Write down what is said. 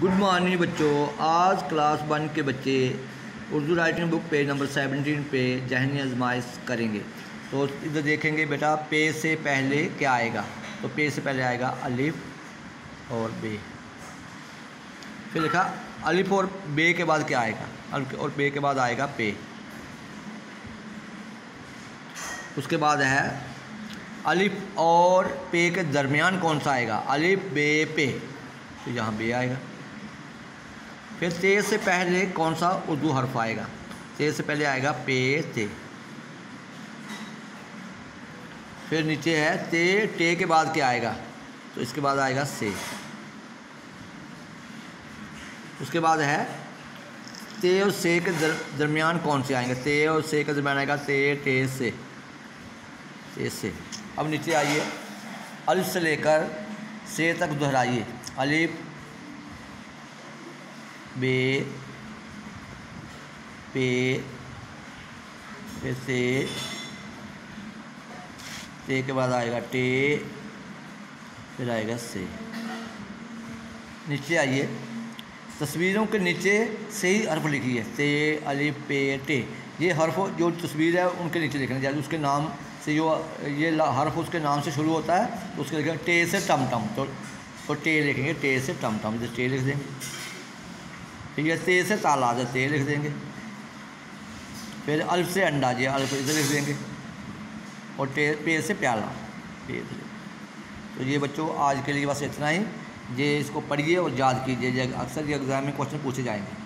Good morning बच्चों। आज class one के बच्चे Urdu writing book page number seventeen पे जहनी आजमाइश करेंगे। तो इधर देखेंगे, बेटा, पे से पहले क्या आएगा? तो पे से पहले आएगा अलिफ और बे। फिर लिखा, अलिफ और बे के बाद क्या आएगा? और बे के बाद आएगा पे। उसके बाद है, अलिफ और पे के दरमियान कौन सा आएगा? अलिफ, बे, पे। तो यहाँ बे आएगा। फिर ते से पहले कौन सा उर्दू हर्फ आएगा? ते से पहले आएगा पे ते। फिर नीचे है ते टे के बाद क्या आएगा? तो इसके बाद आएगा से। उसके बाद है ते और से के दर, दरमियान कौन से आएँगे? ते और से के दरमियान आएगा ते टे से। ते से। अब नीचे आइए। अलिफ से लेकर से तक दोहराइए। अलिफ फिर से ते के बाद आएगा टे, फिर आएगा से। नीचे आइए। तस्वीरों के नीचे से ही हर्फ लिखी है। ते अली पे, टे। ये हर्फ जो तस्वीर है, उनके नीचे लिखना चाहिए उसके नाम से जो, ये हर्फ उसके नाम से शुरू होता है तो उसके लिखेंगे टे से टम टम। तो तो टे लिखेंगे टे से टम टम। जैसे टे लिख देंगे ठीक ये ते से ताला है ते लिख देंगे। फिर अल्प से अंडा जी अल्फ इधर लिख देंगे। और टे पे से प्याला पे तो ये बच्चों, आज के लिए बस इतना ही। ये इसको पढ़िए और याद कीजिए। अक्सर ये एग्ज़ाम में क्वेश्चन पूछे जाएँगे।